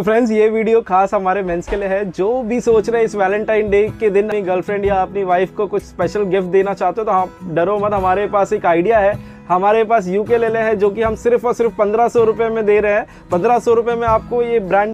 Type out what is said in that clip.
तो फ्रेंड्स ये वीडियो खास हमारे मेंस के लिए है। जो भी सोच रहे हैं इस वैलेंटाइन डे के दिन, अपनी गर्लफ्रेंड या अपनी वाइफ को कुछ स्पेशल गिफ्ट देना चाहते हो तो आप डरो मत। हमारे पास एक आइडिया है। हमारे पास यूके ले ले है, जो कि हम सिर्फ़ और सिर्फ़ पंद्रह सौ रुपये में दे रहे हैं। पंद्रह सौ रुपये में आपको ये ब्रांड